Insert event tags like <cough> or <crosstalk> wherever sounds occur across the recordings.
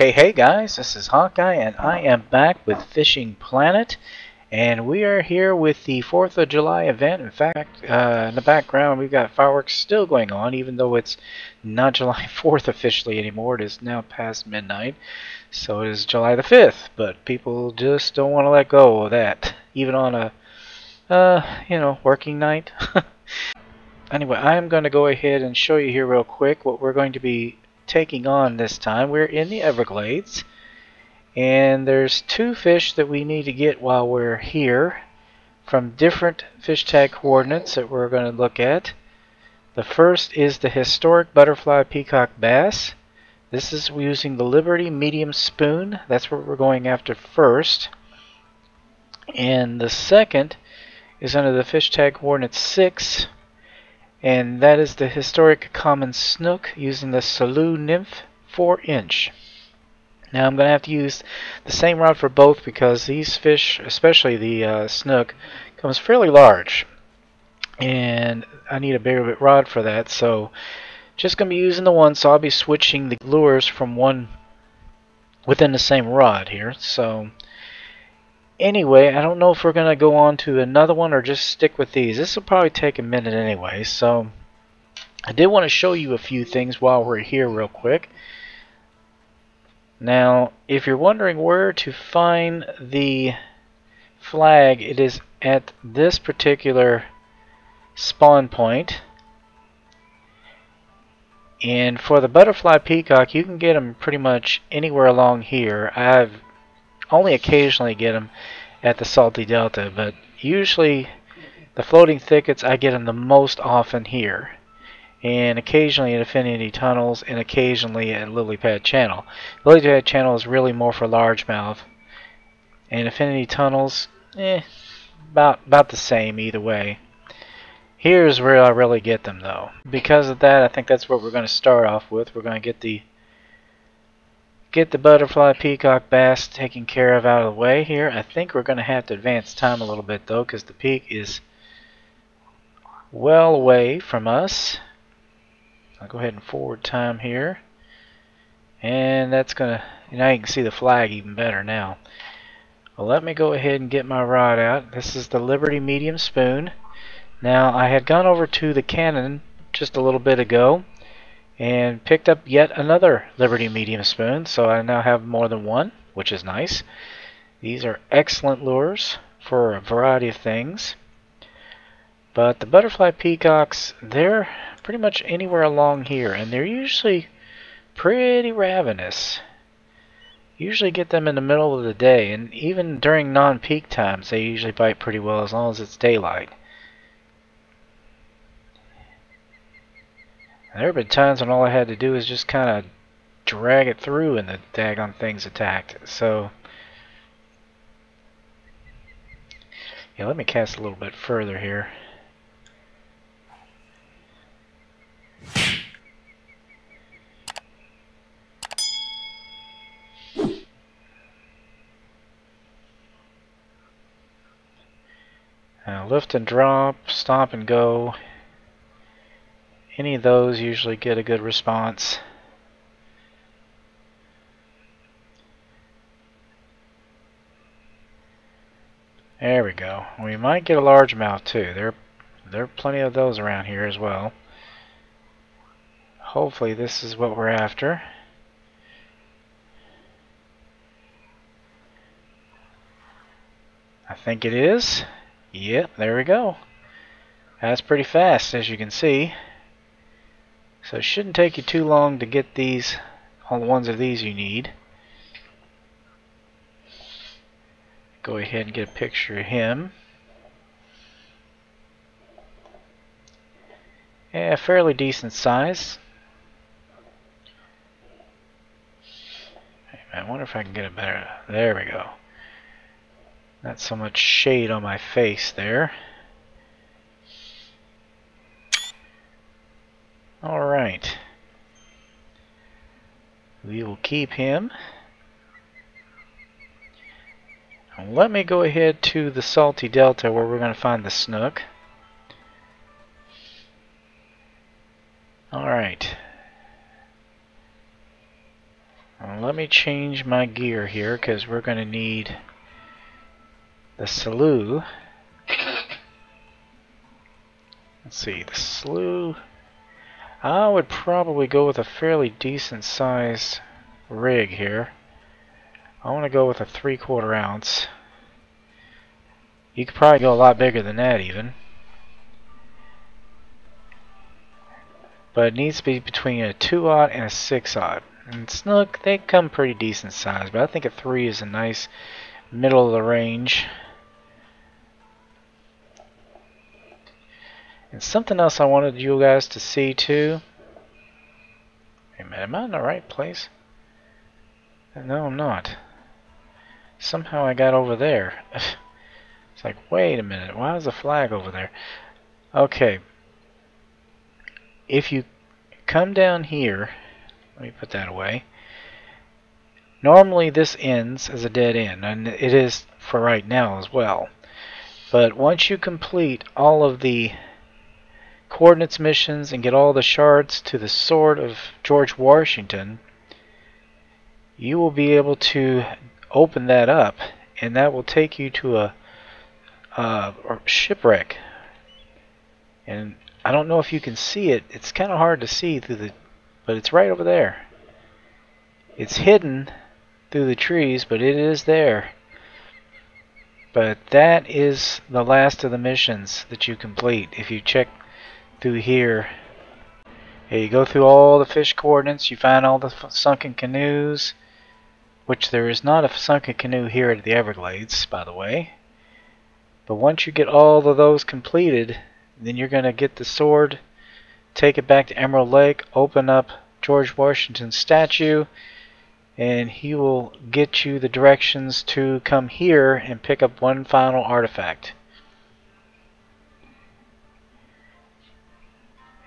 Hey, hey, guys, this is Hawkeye and I am back with Fishing Planet and we are here with the 4th of July event. In fact, uh, in the background we've got fireworks still going on even though it's not <laughs> July 4th officially anymore. It is now past midnight, so it is July the 5th, but people just don't want to let go of that, even on a, uh, you know, working night. <laughs> anyway, I'm going to go ahead and show you here real quick what we're going to be taking on this time. We're in the Everglades and there's two fish that we need to get while we're here from different fish tag coordinates that we're going to look at. The first is the historic butterfly peacock bass. This is using the Liberty medium spoon. That's what we're going after first. And the second is under the fish tag coordinate 6 and that is the historic common snook using the Salut Nymph 4 inch. Now I'm going to have to use the same rod for both because these fish, especially the uh, snook, comes fairly large and I need a bigger bit rod for that so just going to be using the one so I'll be switching the lures from one within the same rod here so anyway, I don't know if we're going to go on to another one or just stick with these. This will probably take a minute anyway, so I did want to show you a few things while we're here real quick. Now, if you're wondering where to find the flag, it is at this particular spawn point. And for the butterfly peacock, you can get them pretty much anywhere along here. I've only occasionally get them at the Salty Delta, but usually the floating thickets I get them the most often here. And occasionally at Affinity Tunnels and occasionally at Lily Pad Channel. Lily Pad Channel is really more for largemouth. And Affinity Tunnels, eh, about, about the same either way. Here's where I really get them though. Because of that, I think that's what we're going to start off with. We're going to get the get the butterfly peacock bass taken care of out of the way here. I think we're going to have to advance time a little bit though because the peak is well away from us. I'll go ahead and forward time here. And that's going to, now you can see the flag even better now. Well, let me go ahead and get my rod out. This is the Liberty Medium Spoon. Now, I had gone over to the Cannon just a little bit ago and picked up yet another Liberty medium spoon. So I now have more than one which is nice. These are excellent lures for a variety of things. But the butterfly peacocks they're pretty much anywhere along here and they're usually pretty ravenous. Usually get them in the middle of the day and even during non-peak times they usually bite pretty well as long as it's daylight There have been times when all I had to do was just kind of drag it through and the daggone things attacked. So, yeah, let me cast a little bit further here. Now lift and drop, stop and go any of those usually get a good response. There we go. We might get a largemouth too. There, there are plenty of those around here as well. Hopefully this is what we're after. I think it is. Yep, there we go. That's pretty fast as you can see. So it shouldn't take you too long to get these, all the ones of these you need. Go ahead and get a picture of him. Yeah, fairly decent size. I wonder if I can get a better... There we go. Not so much shade on my face there. Alright. We will keep him. let me go ahead to the Salty Delta where we're going to find the snook. Alright. let me change my gear here because we're going to need the Salut. Let's see, the Salut. I would probably go with a fairly decent sized rig here. I want to go with a three quarter ounce. You could probably go a lot bigger than that even. But it needs to be between a 2 aught and a 6 aught. And Snook, they come pretty decent size, but I think a 3 is a nice middle of the range. And something else I wanted you guys to see too. Am I in the right place? No, I'm not. Somehow I got over there. <laughs> it's like, wait a minute, why is the flag over there? Okay. If you come down here, let me put that away. Normally this ends as a dead end, and it is for right now as well. But once you complete all of the coordinates missions and get all the shards to the sword of George Washington, you will be able to open that up and that will take you to a, a shipwreck. And I don't know if you can see it. It's kind of hard to see through the, but it's right over there. It's hidden through the trees, but it is there. But that is the last of the missions that you complete. If you check through here. Yeah, you go through all the fish coordinates, you find all the sunken canoes, which there is not a sunken canoe here at the Everglades, by the way. But once you get all of those completed, then you're going to get the sword, take it back to Emerald Lake, open up George Washington's statue, and he will get you the directions to come here and pick up one final artifact.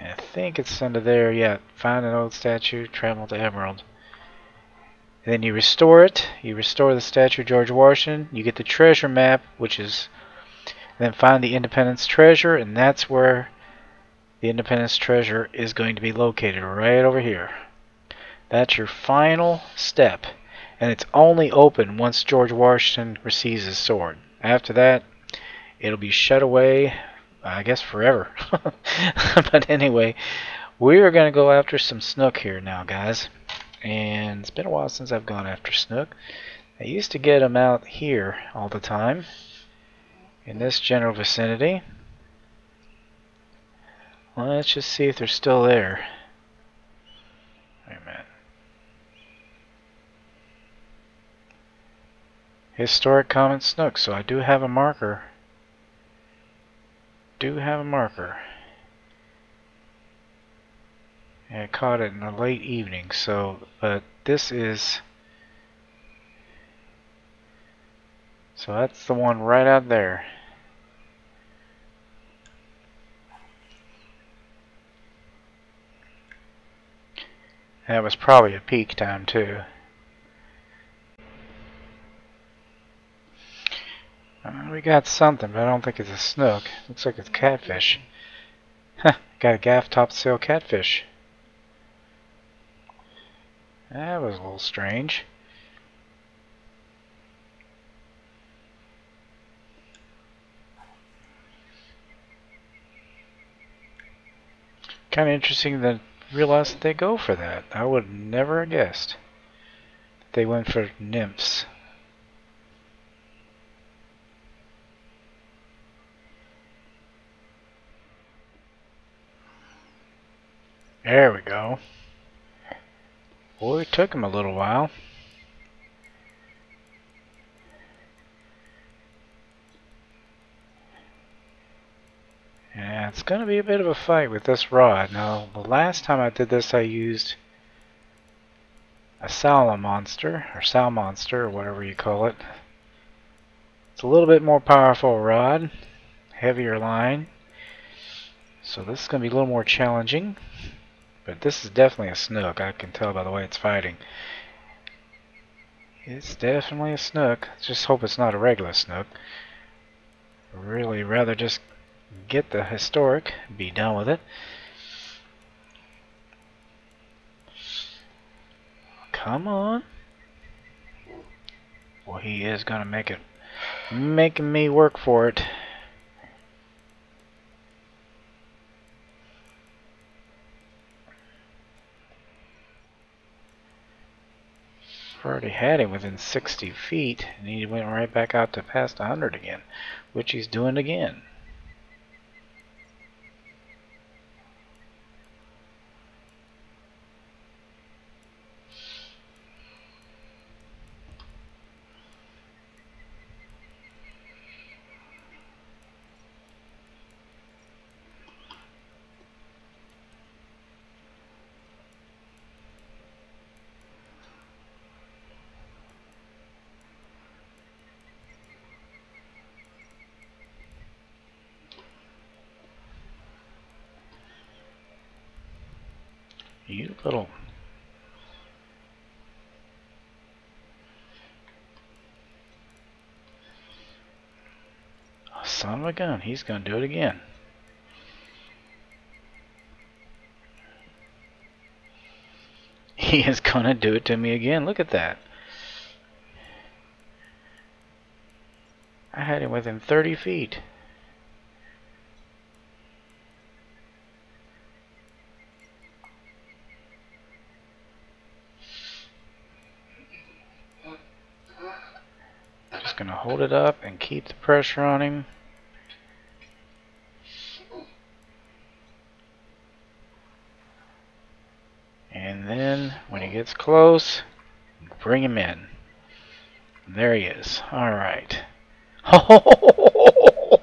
I think it's under there. Yeah, find an old statue, travel to Emerald. And then you restore it. You restore the statue of George Washington. You get the treasure map, which is... then find the Independence treasure, and that's where the Independence treasure is going to be located, right over here. That's your final step. And it's only open once George Washington receives his sword. After that, it'll be shut away I guess forever. <laughs> but anyway, we are going to go after some snook here now, guys. And it's been a while since I've gone after snook. I used to get them out here all the time, in this general vicinity. Let's just see if they're still there. Wait a minute. Historic common snook, so I do have a marker do have a marker. And I caught it in the late evening, so, but this is, so that's the one right out there. That was probably a peak time too. Uh, we got something, but I don't think it's a snook. Looks like it's catfish. Huh, got a gaff topsail catfish. That was a little strange. Kind of interesting to realize that they go for that. I would never have guessed. They went for nymphs. There we go. Boy, it took him a little while. Yeah, it's going to be a bit of a fight with this rod. Now, the last time I did this, I used a Sala monster, or Sal monster, or whatever you call it. It's a little bit more powerful rod, heavier line. So this is going to be a little more challenging. But this is definitely a snook. I can tell by the way it's fighting. It's definitely a snook. Just hope it's not a regular snook. Really rather just get the historic, be done with it. Come on. Well, he is going to make it, making me work for it. I've already had him within 60 feet, and he went right back out to past 100 again, which he's doing again. You little... Oh, son of a gun, he's going to do it again. <laughs> He is going to do it to me again. Look at that. I had him within 30 feet. Going to hold it up and keep the pressure on him. And then when he gets close, bring him in. There he is. Alright. <laughs> oh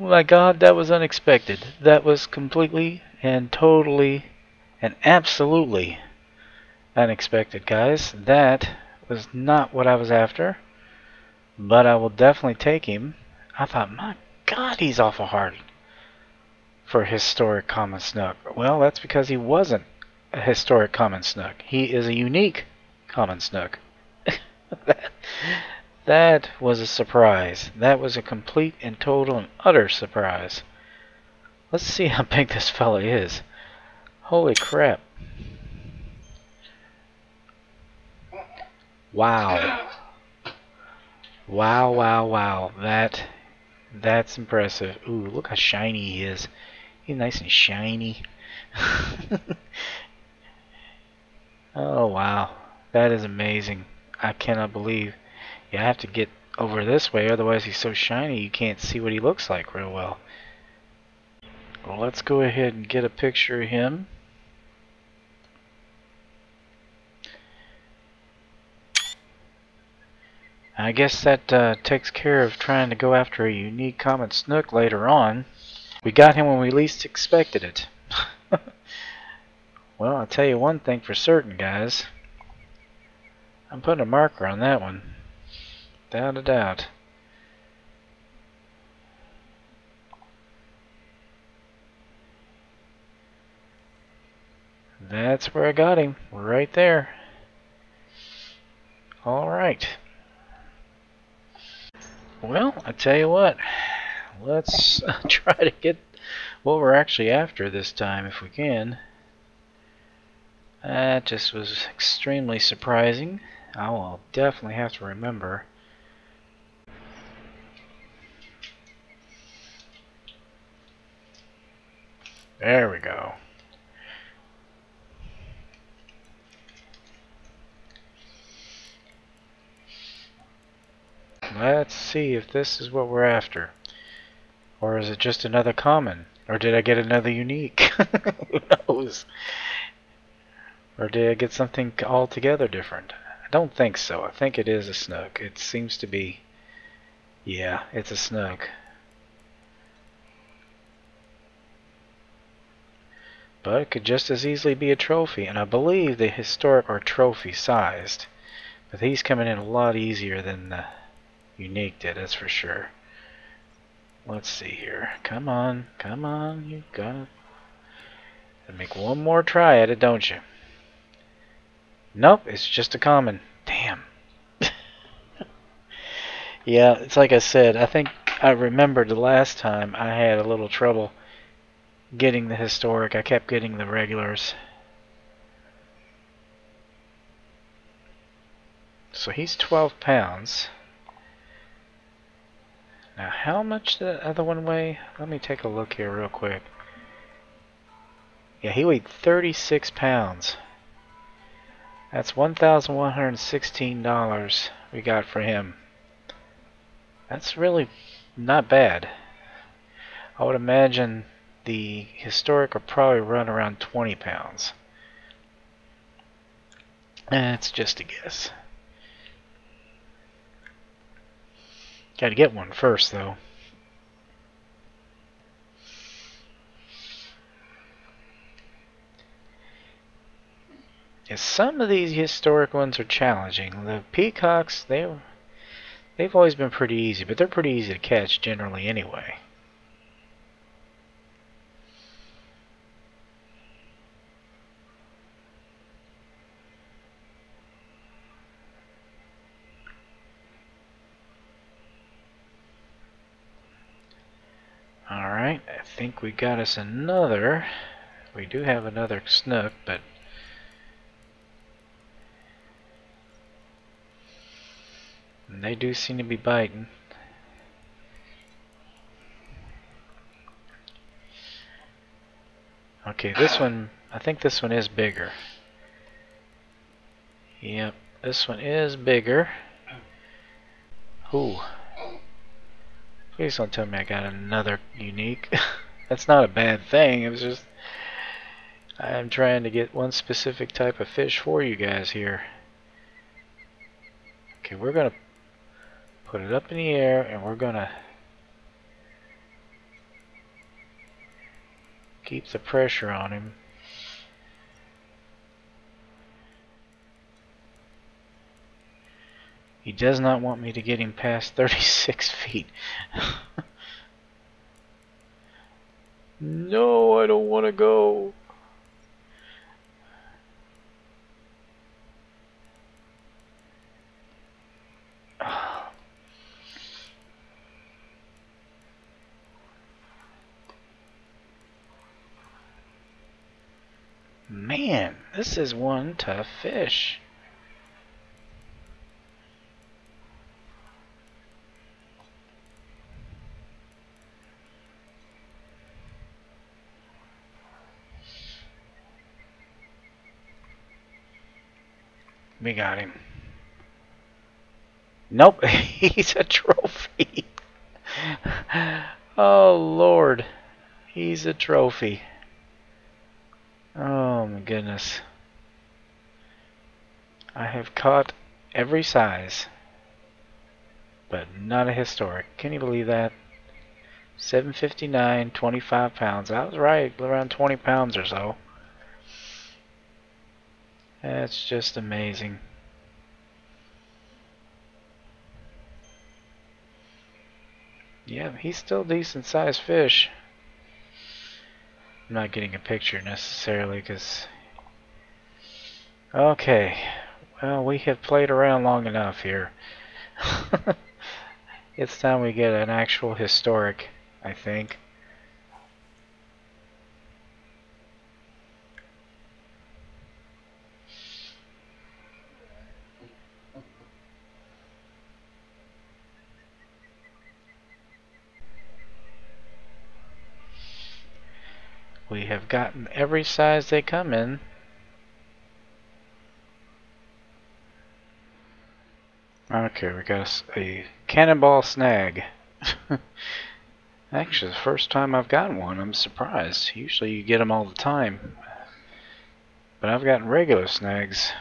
my god, that was unexpected. That was completely and totally and absolutely unexpected, guys. That was not what I was after, but I will definitely take him. I thought, my God, he's awful hard for historic common snook. Well, that's because he wasn't a historic common snook. He is a unique common snook. <laughs> that, was a surprise. That was a complete and total and utter surprise. Let's see how <laughs> big this fella is. Holy crap. Wow. Wow, wow, wow. That that's impressive. Ooh, look how shiny he is. He's nice and shiny. <laughs> oh, wow. That is amazing. I cannot believe. I have to get over this way, otherwise he's so shiny you can't see what he looks like real well. Well, let's go ahead and get a picture of him. I guess that uh, takes care of trying to go after a unique common snook later on. We got him when we least expected it. <laughs> well, I'll tell you one thing for certain, guys. I'm putting a marker on that one. Without a doubt. That's where I got him. Right there. Alright. Well, I tell you what, let's <laughs> try to get what we're actually after this time if we can. That just was extremely surprising. I will definitely have to remember. There we go. Let's see if this is what we're after. Or is it just another common? Or did I get another unique? <laughs> Who knows? Or did I get something altogether different? I don't think so. I think it is a snook. It seems to be... Yeah, it's a snook. But it could just as easily be a trophy, and I believe the historic are trophy sized. But he's coming in a lot easier than the unique did, that's for sure. Let's see here. Come on, come on, you gotta make one more try at it, don't you? Nope, it's just a common. Damn. <laughs> yeah, it's like I said, I think I remembered the last time I had a little trouble getting the historic. I kept getting the regulars. So he's 12 pounds. Now how much the other one weigh? Let me take a look here real quick. Yeah, he weighed 36 pounds. That's $1,116 we got for him. That's really not bad. I would imagine the historic will probably run around 20 pounds. That's just a guess. Got to get one first, though. Yeah, some of these historic ones are challenging. The peacocks, they they've always been pretty easy, but they're pretty easy to catch generally anyway. Alright, I think we got us another. We do have another snook, but they do seem to be biting. Okay, this one, I think this one is bigger. Yep, this one is bigger. Ooh. Please don't tell me I got another unique. <laughs> That's not a bad thing. It was just I'm trying to get one specific type of fish for you guys here. Okay, we're gonna put it up in the air and we're gonna keep the pressure on him. He does not want me to get him past <laughs> 36 feet. <laughs> no, I don't want to go. <sighs> Man, this is one tough fish. We got him. Nope, <laughs> he's a trophy. <laughs> oh, Lord. He's a trophy. Oh, my goodness. I have caught every size, but not a historic. Can you believe that? 759, 25 pounds. I was right, around 20 pounds or so. That's just amazing. Yeah, he's still decent sized fish. I'm not getting a picture necessarily because... Okay, well we have played around long enough here. <laughs> it's time we get an actual historic, I think. We have gotten every size they come in. Okay, we got a cannonball snag. <laughs> Actually, the first time I've gotten one, I'm surprised. Usually you get them all the time. But I've gotten regular snags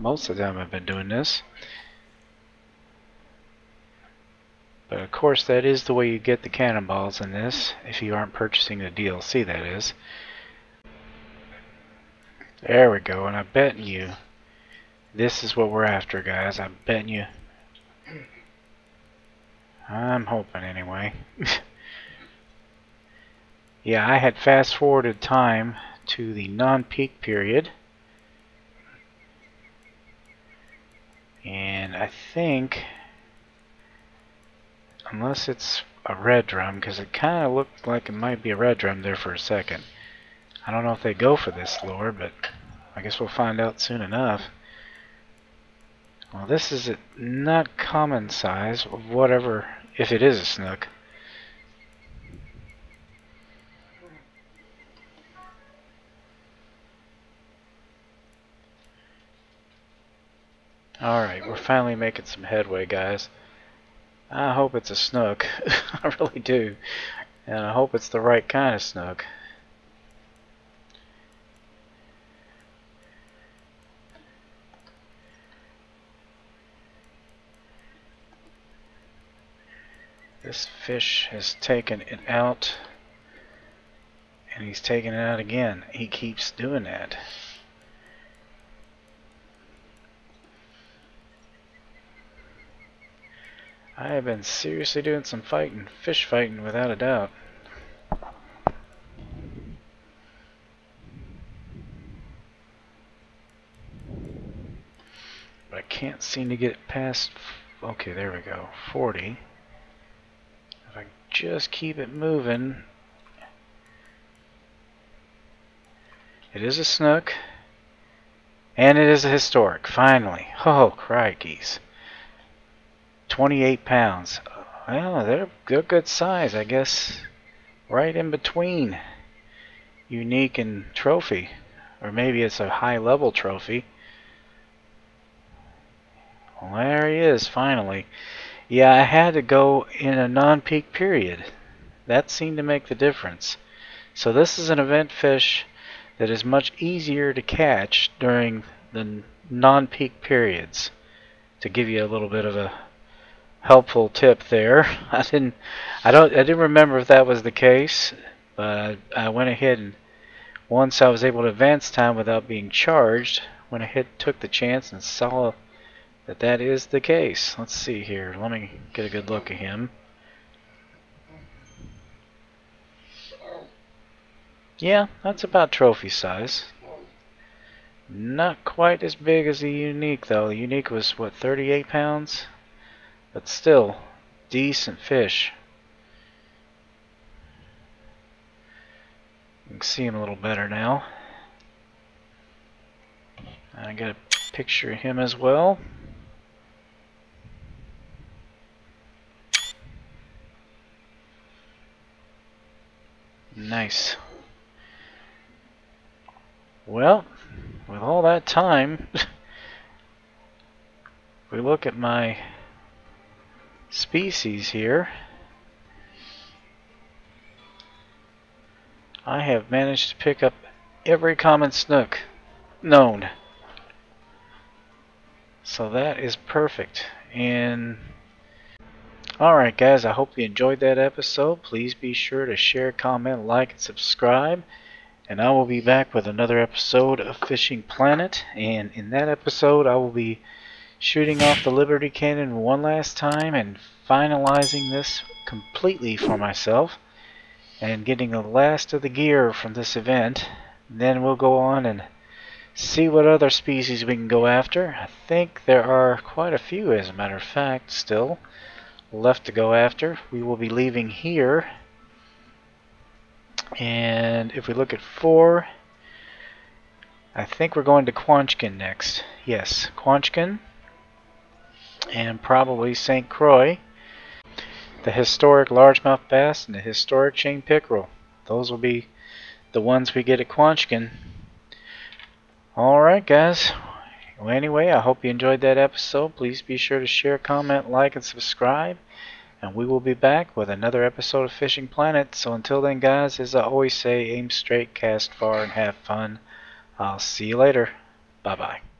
most of the time I've been doing this. But of course that is the way you get the cannonballs in this, if you aren't purchasing the DLC that is. There we go, and I bet you this is what we're after, guys. I bet you. I'm hoping anyway. <laughs> yeah, I had fast forwarded time to the non-peak period. And I think, unless it's a red drum, because it kind of looked like it might be a red drum there for a second. I don't know if they go for this lure, but I guess we'll find out soon enough. Well, this is a not common size, whatever, if it is a snook. Alright, we're finally making some headway, guys. I hope it's a snook. <laughs> I really do. And I hope it's the right kind of snook. This fish has taken it out and he's taking it out again. He keeps doing that. I have been seriously doing some fighting, fish fighting without a doubt. But I can't seem to get past, okay there we go, 40 If I just keep it moving. It is a snook. And it is a historic, finally. Oh, crikeys. 28 pounds. Well, they're good, good size, I guess. Right in between unique and trophy. Or maybe it's a high level trophy. Well, there he is, finally. Yeah, I had to go in a non-peak period. That seemed to make the difference. So this is an event fish that is much easier to catch during the non-peak periods. To give you a little bit of a helpful tip there. <laughs> I didn't I don't I didn't remember if that was the case, but I went ahead and once I was able to advance time without being charged, went ahead took the chance and saw that that is the case. Let's see here. Let me get a good look at him. Yeah, that's about trophy size. Not quite as big as the Unique though. The Unique was what 38 pounds, but still decent fish. You can see him a little better now. I got a picture of him as well. Nice. Well, with all that time, <laughs> we look at my species here, I have managed to pick up every common snook known. So that is perfect. And Alright guys, I hope you enjoyed that episode. Please be sure to share, comment, like, and subscribe. And I will be back with another episode of Fishing Planet. And in that episode, I will be shooting off the Liberty Cannon one last time and finalizing this completely for myself. And getting the last of the gear from this event. Then we'll go on and see what other species we can go after. I think there are quite a few as a matter of fact still left to go after. We will be leaving here. And if we look at 4, I think we're going to Quanchkin next. Yes, Quanchkin. And probably St. Croix. The historic largemouth bass and the historic chain pickerel. Those will be the ones we get at Quanchkin. Alright guys, well, anyway, I hope you enjoyed that episode. Please be sure to share, comment, like, and subscribe. And we will be back with another episode of Fishing Planet. So until then, guys, as I always say, aim straight, cast far, and have fun. I'll see you later. Bye-bye.